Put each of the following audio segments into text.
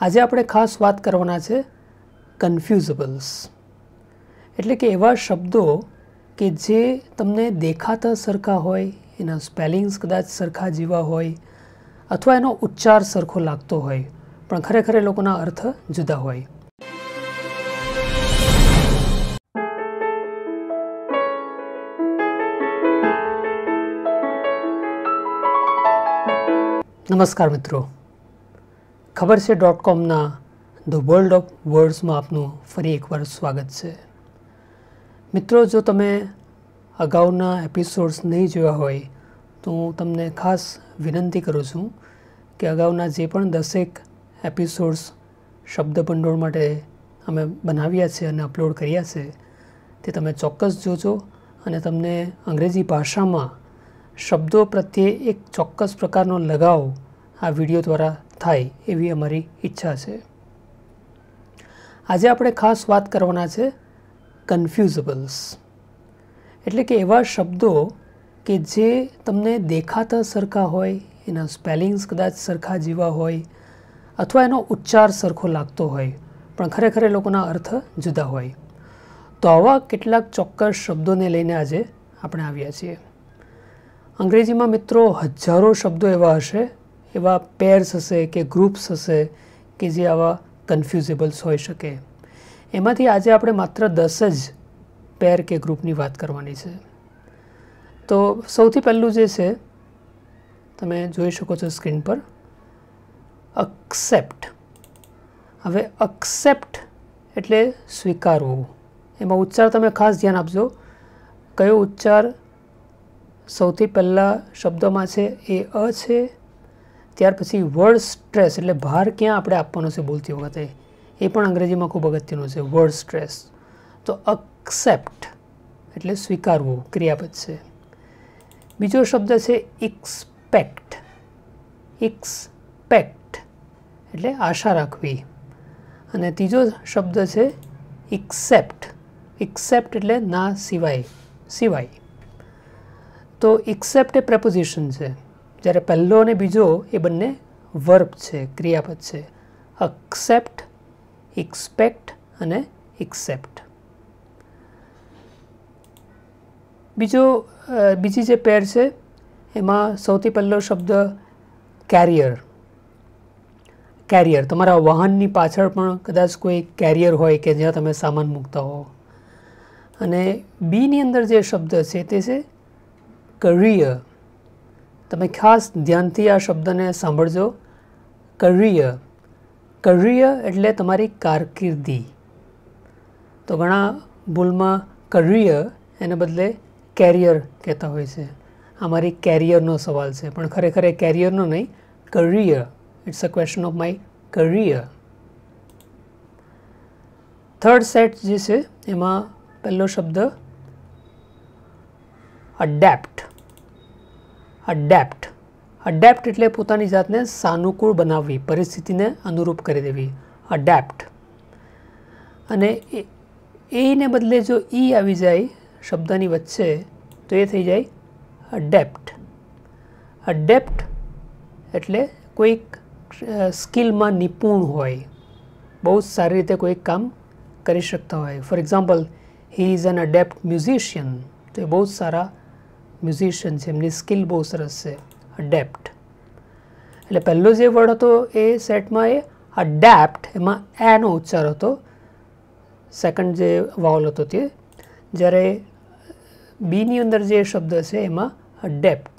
આજે આપણે ખાસ વાત કરવાના છે કન્ફ્યુઝેબલ્સ એટલે કે એવા શબ્દો કે જે તમને દેખાતા સરખા હોય, એના સ્પેલિંગ્સ કદાચ સરખા જેવા હોય, અથવા એનો ઉચ્ચાર સરખો લાગતો હોય, પણ ખરેખર એ લોકોના અર્થ જુદા હોય. નમસ્કાર મિત્રો. ખબર છે ડોટ કોમના ધ વર્લ્ડ ઓફ વર્ડ્સમાં આપનું ફરી એકવાર સ્વાગત છે. મિત્રો, જો તમે અગાઉના એપિસોડ્સ નહીં જોયા હોય, તો હું તમને ખાસ વિનંતી કરું છું કે અગાઉના જે પણ દસેક એપિસોડ્સ શબ્દ ભંડોળ માટે અમે બનાવ્યા છે અને અપલોડ કર્યા છે, તે તમે ચોક્કસ જોજો અને તમને અંગ્રેજી ભાષામાં શબ્દો પ્રત્યે એક ચોક્કસ પ્રકારનો લગાવ આ વીડિયો દ્વારા થાય એવી અમારી ઈચ્છા છે. આજે આપણે ખાસ વાત કરવાના છે કન્ફ્યુઝેબલ્સ એટલે કે એવા શબ્દો કે જે તમને દેખાતા સરખા હોય, એના સ્પેલિંગ્સ કદાચ સરખા જેવા હોય, અથવા એનો ઉચ્ચાર સરખો લાગતો હોય, પણ ખરેખર એ લોકોના અર્થ જુદા હોય. તો આવા કેટલાક ચોક્કસ શબ્દોને લઈને આજે આપણે આવ્યા છીએ. અંગ્રેજીમાં મિત્રો હજારો શબ્દો એવા હશે એવા પેર્સ હશે કે ગ્રુપ્સ હશે કે જે આવા કન્ફ્યુઝેબલ્સ હોઈ શકે. એમાંથી આજે આપણે માત્ર દસ જ પેર કે ગ્રુપની વાત કરવાની છે. તો સૌથી પહેલું જે છે, તમે જોઈ શકો છો સ્ક્રીન પર અક્સેપ્ટ હવે અક્સેપ્ટ એટલે સ્વીકારવું. એમાં ઉચ્ચાર તમે ખાસ ધ્યાન આપજો. કયો ઉચ્ચાર સૌથી પહેલાં શબ્દમાં છે એ અ છે ત્યાર પછી વર્ડ સ્ટ્રેસ એટલે ભાર ક્યાં આપણે આપવાનો છે બોલતી વખતે? એ પણ અંગ્રેજીમાં ખૂબ અગત્યનું છે વર્ડ સ્ટ્રેસ તો અક્સેપ્ટ એટલે સ્વીકારવું, ક્રિયાપદ છે. બીજો શબ્દ છે ઇક્સપેક્ટ ઇક્સપેક્ટ એટલે આશા રાખવી. અને ત્રીજો શબ્દ છે ઇક્સેપ્ટ ઇક્સેપ્ટ એટલે ના સિવાય સિવાય. તો ઇક્સેપ્ટ એ પ્રેપોઝિશન છે. જ્યારે પહેલો અને બીજો એ બંને વર્બ છે, ક્રિયાપદ છે. અક્સેપ્ટ એક્સપેક્ટ અને એક્સેપ્ટ બીજો બીજી જે પેર છે, એમાં સૌથી પહેલો શબ્દ કેરિયર કેરિયર તમારા વાહનની પાછળ પણ કદાચ કોઈ કેરિયર હોય કે જ્યાં તમે સામાન મૂકતા હો. અને બીની અંદર જે શબ્દ છે તે છે કરિયર તમે ખાસ ધ્યાનથી આ શબ્દને સાંભળજો. કરિયર કરિયર એટલે તમારી કારકિર્દી. તો ઘણા ભૂલમાં કરિયર એને બદલે કેરિયર કહેતા હોય છે. આ મારી કેરિયરનો સવાલ છે, પણ ખરેખર એ કેરિયરનો નહીં career it's a question of my career third set જે છે, એમાં પહેલો શબ્દ અડેપ્ટ અડેપ્ટ અડેપ્ટ એટલે પોતાની જાતને સાનુકૂળ બનાવવી, પરિસ્થિતિને અનુરૂપ કરી દેવી. અડેપ્ટ અને એને બદલે જો ઈ આવી જાય શબ્દની વચ્ચે, તો એ થઈ જાય અડેપ્ટ અડેપ્ટ એટલે કોઈક સ્કિલમાં નિપુણ હોય. બહુ જ સારી રીતે કોઈક કામ કરી શકતા હોય. For example he is an adept musician તો એ બહુ જ સારા મ્યુઝિશિયન છે એમની સ્કિલ બહુ સરસ છે. અડેપ્ટ એટલે પહેલો જે વર્ડ હતો એ સેટમાં એ અડેપ્ટ એમાં એનો ઉચ્ચાર હતો. સેકન્ડ જે વાવલ હતો તે, જ્યારે બીની અંદર જે શબ્દ છે એમાં અડેપ્ટ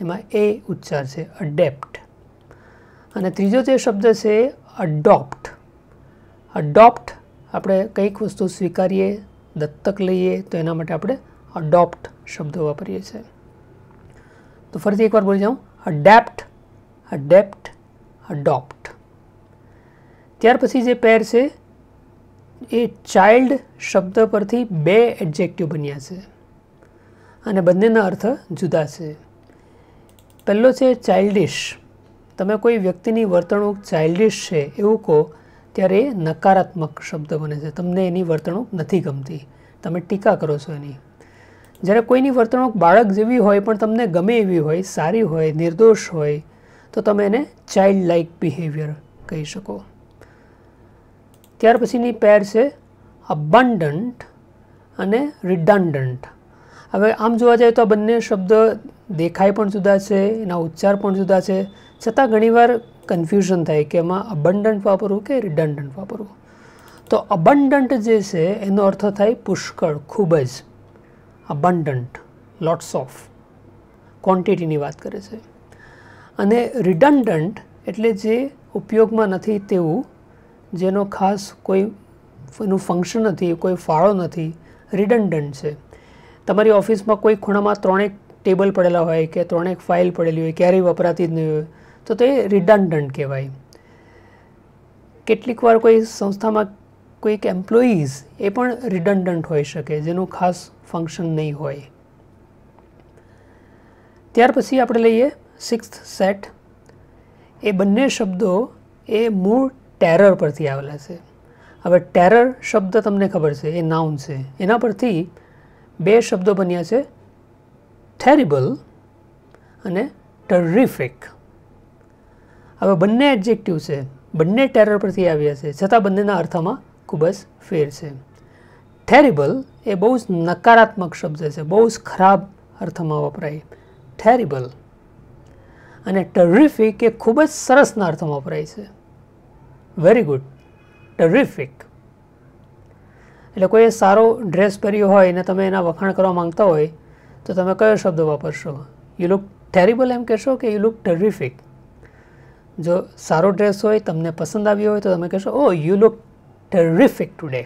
એમાં એ ઉચ્ચાર છે અડેપ્ટ અને ત્રીજો જે શબ્દ છે અડોપ્ટ અડોપ્ટ આપણે કંઈક વસ્તુ સ્વીકારીએ, દત્તક લઈએ, તો એના માટે આપણે અડોપ્ટ શબ્દો વાપરીએ છીએ. તો ફરીથી એકવાર બોલી જાઉં. અડેપ્ટ અડેપ્ટ અડોપ્ટ ત્યાર પછી જે પેર છે, એ ચાઇલ્ડ શબ્દ પરથી બે એડજેક્ટિવ બન્યા છે. અને બંનેના અર્થ જુદા છે. પહેલો છે ચાઇલ્ડિશ તમે કોઈ વ્યક્તિની વર્તણૂક ચાઇલ્ડિશ છે એવું કહો, ત્યારે એ નકારાત્મક શબ્દ બને છે. તમને એની વર્તણૂક નથી ગમતી. તમે ટીકા કરો છો એની. જ્યારે કોઈની વર્તણૂક બાળક જેવી હોય, પણ તમને ગમે એવી હોય, સારી હોય, નિર્દોષ હોય, તો તમે એને ચાઇલ્ડ લાઇક બિહેવિયર કહી શકો. ત્યાર પછીની પેર છે અબંડન્ટ અને રિડન્ડન્ટ હવે આમ જોવા જાય તો આ બંને શબ્દ દેખાય પણ જુદા છે, એના ઉચ્ચાર પણ જુદા છે, છતાં ઘણીવાર કન્ફ્યુઝન થાય કે એમાં અબન્ડન્ટ વાપરવું કે રિડન્ડન્ટ વાપરવું. તો અબન્ડન્ટ જે છે, એનો અર્થ થાય પુષ્કળ, ખૂબ જ. અબન્ડન્ટ લોટ્સ ઓફ ક્વોન્ટિટીની વાત કરે છે. અને રિડન્ડન્ટ એટલે જે ઉપયોગમાં નથી તેવું, જેનો ખાસ કોઈ એનું ફંક્શન નથી, કોઈ ફાળો નથી રિડન્ડન્ટ છે. તમારી ઓફિસમાં કોઈ ખૂણામાં ત્રણેક ટેબલ પડેલા હોય કે ત્રણેક ફાઇલ પડેલી હોય, ક્યારેય વપરાતી જ નહીં હોય, તો તે રિડન્ડન્ટ કહેવાય. કેટલીક વાર કોઈ સંસ્થામાં કોઈક એમ્પ્લોઈઝ એ પણ રિડન્ડન્ટ હોઈ શકે, જેનું ખાસ ફંક્શન નહીં હોય. ત્યાર પછી આપણે લઈએ સિક્સ્થ સેટ એ બંને શબ્દો એ મૂળ ટેરર પરથી આવેલા છે. હવે ટેરર શબ્દ તમને ખબર છે, એ નાઉન છે. એના પરથી બે શબ્દો બન્યા છે ટેરિબલ અને ટરિફિક હવે બંને એડજેક્ટિવ છે, બંને ટેરર પરથી આવ્યા છે. છતાં બંનેના અર્થમાં ખૂબ જ ફેર છે. ટેરિબલ એ બહુ જ નકારાત્મક શબ્દ છે. બહુ જ ખરાબ અર્થમાં વપરાય. ટેરિબલ અને ટરિફિક એ ખૂબ જ સરસના અર્થમાં વપરાય છે. વેરી ગુડ ટરિફિક એટલે કોઈ સારો ડ્રેસ પહેર્યો હોય અને તમે એના વખાણ કરવા માંગતા હોય, તો તમે કયો શબ્દ વાપરશો? યુ લુક ટેરિબલ એમ કહેશો કે યુ લુક ટેરિફિક જો સારો ડ્રેસ હોય, તમને પસંદ આવ્યો હોય, તો તમે કહેશો oh you look terrific today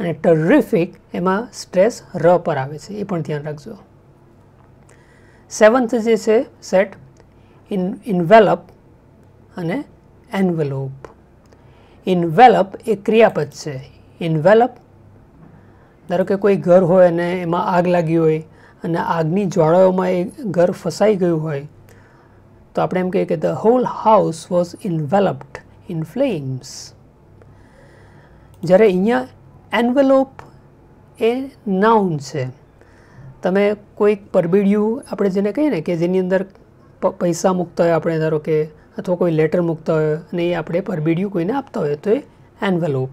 અને ટેરિફિક એમાં સ્ટ્રેસ ર પર આવે છે. એ પણ ધ્યાન રાખજો. સેવન્થ જે છે સેટ ઇન ઇન્વેલપ અને એન્વેલોપ ઇન્વેલપ એ ક્રિયાપદ છે. ઇન્વેલપ ધારો કે કોઈ ઘર હોય અને એમાં આગ લાગી હોય અને આગની જ્વાળાઓમાં એ ઘર ફસાઈ ગયું હોય, તો આપણે એમ કહીએ કે the whole house was enveloped in flames જ્યારે અહીંયા એન્વેલોપ એ નાઉન છે. તમે કોઈક પરબીડિયું આપણે જેને કહીએ ને કે જેની અંદર પૈસા મૂકતા હોય આપણે ધારો કે, અથવા કોઈ લેટર મૂકતા હોય અને એ આપણે પરબીડિયું કોઈને આપતા હોય, તો એ એન્વેલોપ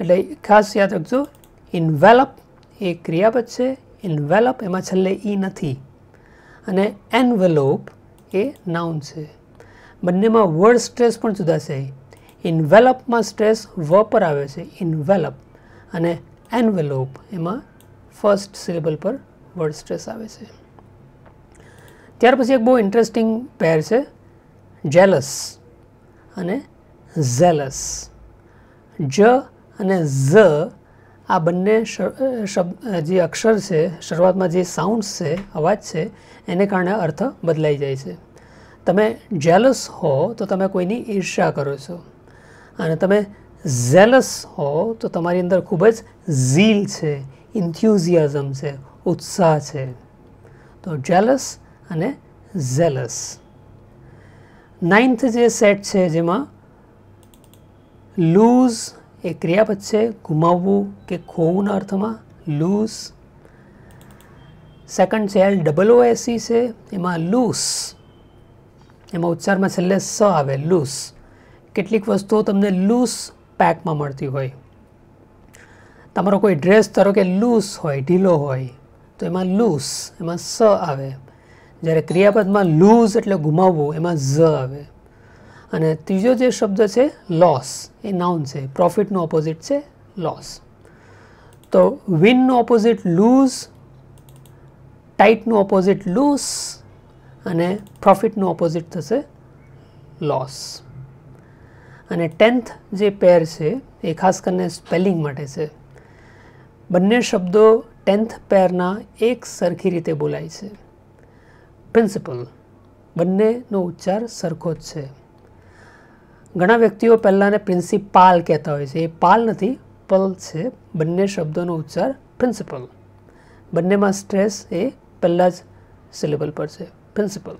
એટલે ખાસ યાદ રાખજો ઇન્વેલપ એ ક્રિયાપદ છે ઇન્વેલપ એમાં છેલ્લે ઈ નથી. અને એન્વેલોપ એ નાઉન છે. બંનેમાં વર્ડ સ્ટ્રેસ પણ જુદા છે. ઇન્વેલપમાં સ્ટ્રેસ વ પર આવે છે ઇન્વેલપ અને એન્વેલોપ એમાં ફર્સ્ટ સિલેબલ પર વર્ડ સ્ટ્રેસ આવે છે. ત્યાર પછી એક બહુ ઇન્ટરેસ્ટિંગ પેર છે જેલસ અને ઝેલસ જ અને ઝ આ બંને શબ્દ જે અક્ષર છે, શરૂઆતમાં જે સાઉન્ડ્સ છે, અવાજ છે, એને કારણે અર્થ બદલાઈ જાય છે. તમે જેલસ હો તો તમે કોઈની ઈર્ષ્યા કરો છો. અને તમે ઝેલસ હો, તો તમારી અંદર ખૂબ જ ઝીલ છે ઇન્થ્યુઝિયાઝમ છે, ઉત્સાહ છે. તો જેલસ અને ઝેલસ નાઇન્થ જે સેટ છે, જેમાં લૂઝ એ ક્રિયાપદ છે, ગુમાવવું કે ખોવુંના અર્થમાં લૂઝ સેકન્ડ છે L double O S E છે, એમાં લૂસ એમાં ઉચ્ચારમાં છેલ્લે સ આવે લૂસ કેટલીક વસ્તુઓ તમને લૂસ પેકમાં મળતી હોય. તમારો કોઈ ડ્રેસ ધારો કે લૂસ હોય, ઢીલો હોય, તો એમાં લૂસ એમાં સ આવે. જ્યારે ક્રિયાપદમાં લૂઝ એટલે ગુમાવવું, એમાં ઝ આવે. અને ત્રીજો જે શબ્દ છે લોસ એ નાઉન છે. પ્રોફિટનું ઓપોઝિટ છે લોસ તો વિનનું ઓપોઝિટ લૂઝ ટાઈટનું ઓપોઝિટ લૂઝ અને પ્રોફિટનું ઓપોઝિટ થશે લોસ અને ટેન્થ જે પેર છે, એ ખાસ કરીને સ્પેલિંગ માટે છે, બંને શબ્દો ટેન્થ પેરના એક સરખી રીતે બોલાય છે. પ્રિન્સિપલ બંનેનો ઉચ્ચાર સરખો જ છે. ઘણા વ્યક્તિઓ પહેલાંને પ્રિન્સિપાલ કહેતા હોય છે. એ પાલ નથી, પલ છે. બંને શબ્દોનો ઉચ્ચાર પ્રિન્સિપલ બંનેમાં સ્ટ્રેસ એ પહેલાં જ સિલેબલ પર છે. પ્રિન્સિપલ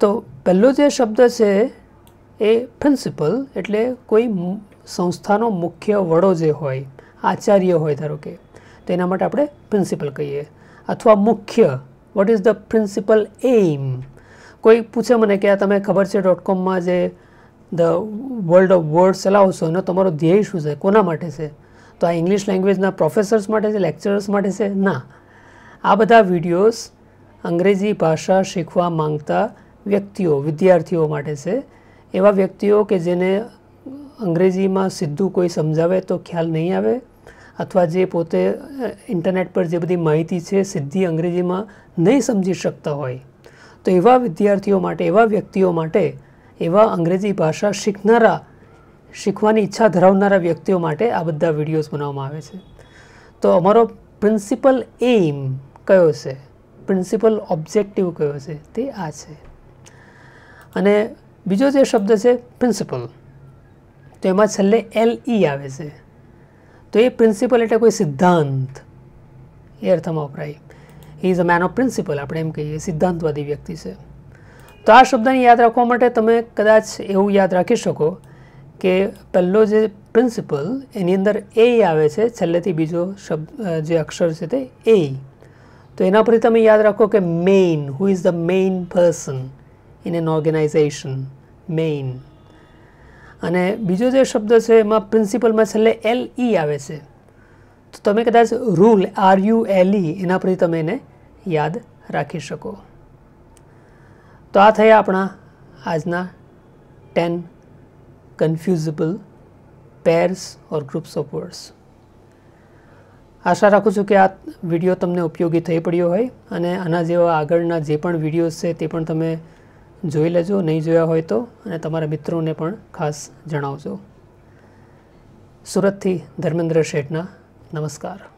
તો પહેલો જે શબ્દ છે એ પ્રિન્સિપલ એટલે કોઈ સંસ્થાનો મુખ્ય વડો જે હોય, આચાર્ય હોય ધારો કે, તો એના માટે આપણે પ્રિન્સિપલ કહીએ. અથવા મુખ્ય what is the principal aim કોઈ પૂછે મને કે આ તમે ખબર છે ડોટ કોમમાં જે ધ વર્લ્ડ ઓફ વર્ડ ચલાવશો એનો તમારો ધ્યેય શું છે, કોના માટે છે? તો આ ઇંગ્લિશ લેંગ્વેજના પ્રોફેસર્સ માટે છે લેક્ચરર્સ માટે છે? ના. આ બધા વિડીયોઝ અંગ્રેજી ભાષા શીખવા માંગતા વ્યક્તિઓ, વિદ્યાર્થીઓ માટે છે. એવા વ્યક્તિઓ કે જેને અંગ્રેજીમાં સીધું કોઈ સમજાવે તો ખ્યાલ નહીં આવે, અથવા જે પોતે ઇન્ટરનેટ પર જે બધી માહિતી છે સીધી અંગ્રેજીમાં નહીં સમજી શકતા હોય, તો એવા વિદ્યાર્થીઓ માટે, એવા વ્યક્તિઓ માટે, એવા અંગ્રેજી ભાષા શીખનારા, શીખવાની ઈચ્છા ધરાવનારા વ્યક્તિઓ માટે આ બધા વિડીયોઝ બનાવવામાં આવે છે. તો અમારો પ્રિન્સિપલ એઇમ કયો છે? પ્રિન્સિપલ ઓબ્જેક્ટિવ કયો છે? તે આ છે. અને બીજો જે શબ્દ છે પ્રિન્સિપલ તો એમાં છેલ્લે એલ ઈ આવે છે. તો એ પ્રિન્સિપલ એટલે કોઈ સિદ્ધાંત. એ અર્થમાં વપરાય. He is a man of principle આપણે એમ કહીએ, સિદ્ધાંતવાદી વ્યક્તિ છે. તો આ શબ્દને યાદ રાખવા માટે તમે કદાચ એવું યાદ રાખી શકો કે પહેલો જે પ્રિન્સિપલ એની અંદર એ આવે છે, છેલ્લેથી બીજો શબ્દ જે અક્ષર છે તે એ તો એના પરથી તમે યાદ રાખો કે main who is the main person in an organisation main અને બીજો જે શબ્દ છે, એમાં પ્રિન્સિપલમાં છેલ્લે એલ ઈ આવે છે. તો તમે કદાચ rule R U L E એના પરથી તમે એને યાદ રાખી શકો. તો આ થયા આપણા આજના ten confusable pairs or groups of words આશા રાખું છું કે આ વીડિયો તમને ઉપયોગી થઈ પડ્યો હોય અને આના જેવા આગળના જે પણ વિડીયોઝ છે, તે પણ તમે જોઈ લેજો, નહીં જોયા હોય તો, અને તમારા મિત્રોને પણ ખાસ જણાવજો. સુરતથી ધર્મેન્દ્ર શેઠના નમસ્કાર.